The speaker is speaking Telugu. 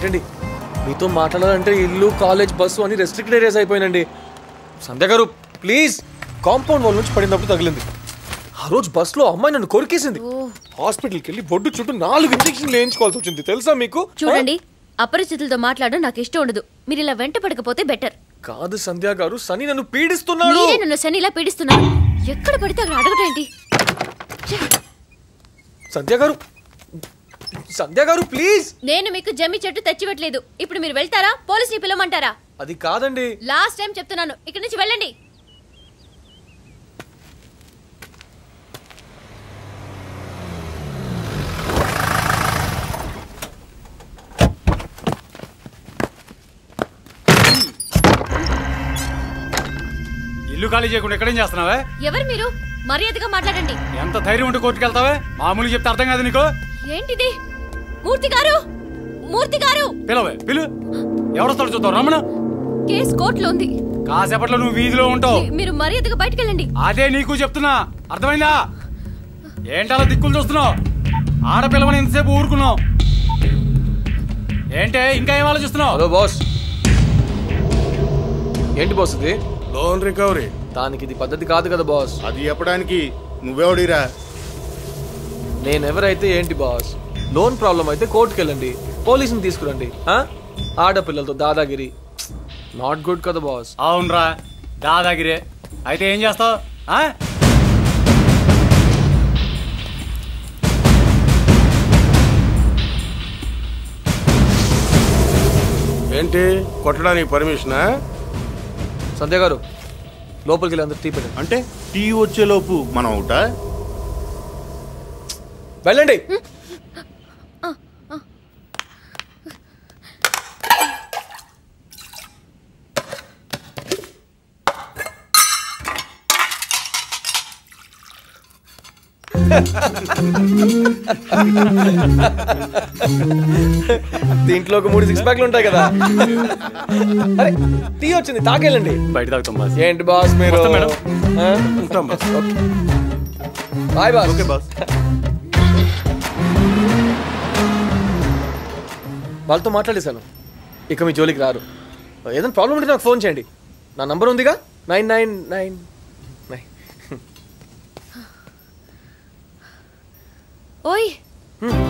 ఏంటండి? మీతో మాట్లాడాలంటే ఇల్లు కాలేజ్ బస్సు అని రెస్ట్రిక్టెడ్ ఏరియాస్ అయిపోయినండి సంధ్య గారు ప్లీజ్ కాంపౌండ్ వాల్ నుంచి పడినప్పుడు తగిలింది. ఆ రోజు బస్సులో అమ్మాయి నన్ను కొరికేసింది. హాస్పిటల్కి వెళ్ళి బొడ్డు చుట్టూ నాలుగు ఇంజక్షన్లు వేయించుకోవాల్సి వచ్చింది. తెలుసా మీకు? చూడండి అపరిచితులతో మాట్లాడడం నాకు ఇష్టం ఉండదు. మీరు ఇలా వెంట పడకపోతే బెటర్ కాదు సంధ్య గారు సని నన్ను పీడిస్తున్నాడు నన్ను శనిలా పీడిస్తున్నారు. ఎక్కడ పడితే అక్కడ అడగటం ఏంటి? సంధ్య గారు సంధ్య గారు ప్లీజ్ నేను మీకు జమ్మి చెట్టు తెచ్చివ్వట్లేదు. ఇప్పుడు మీరు వెళ్తారా? పోలీసుని పిలవమంటారా? అది కాదండి. లాస్ట్ టైం చెప్తున్నాను. ఇక్కడి నుంచి వెళ్ళండి. ఇల్లు ఖాళీ చేయకుండా ఎక్కడేం చేస్తున్నావే? ఎవరు మీరు? మర్యాదగా మాట్లాడండి. ఎంత ధైర్యం ఉంటే కోర్టుకు వెళ్తావే మామూలు చెప్తే అర్థం కాదు నీకు. ఏంటిది? మూర్తి గారు! మూర్తి గారు! పిలవే పిలు. ఎవరొస్తాడు చూద్దాం. రమణ. కేసు కోర్టులో ఉంది. కాసేపట్లో నువ్వు వీధిలో ఉంటావు. మీరు మర్యాదగా బయటకు వెళ్ళండి అదే నీకు చెప్తున్నా. అర్థమైందా? ఏంటలా దిక్కులు చూస్తున్నావు? ఆడపిల్లవని ఎంతసేపు ఊరుకున్నావు. ఏంటే ఇంకా ఏం ఆలోచిస్తున్నావు? Hello boss. ఏంటి బాస్ ఇది? Loan recovery. దానికి ఇది పద్ధతి కాదు కదా బాస్. అది చెప్పడానికి నువ్వెవడిరా? నేనెవరైతే ఏంటి బాస్? లోన్ ప్రాబ్లం అయితే కోర్టుకి వెళ్ళండి పోలీసుని తీసుకురండి. ఆ? ఆడపిల్లలతో దాదాగిరి. నాట్ గుడ్ కదా బాస్ అవునరా దాదాగిరే. అయితే ఏం చేస్తావు? ఏంటి? కొట్టడానికి పర్మిషనా సంధ్య గారు లోపలికి వెళ్ళి అందరు టీ పెట్టండి. అంటే టీ వచ్చేలోపు మనం అవుటా వెళ్ళండి. దీంట్లో ఒక మూడు సిక్స్ ప్యాక్లు ఉంటాయి కదా. అరే టీ వచ్చింది తాగెళ్ళండి. బయట తాగుతాం బాస్. ఏంటి బాస్ మీరు? మేడం. ఉంటాం boss. Bye boss. Okay boss. వాళ్ళతో మాట్లాడేశాను. ఇక మీ జోలికి రారు. ఏదైనా ప్రాబ్లం ఉంటే నాకు ఫోన్ చేయండి. నా నంబర్ ఉందిగా? Nine nine nine. おい、うん。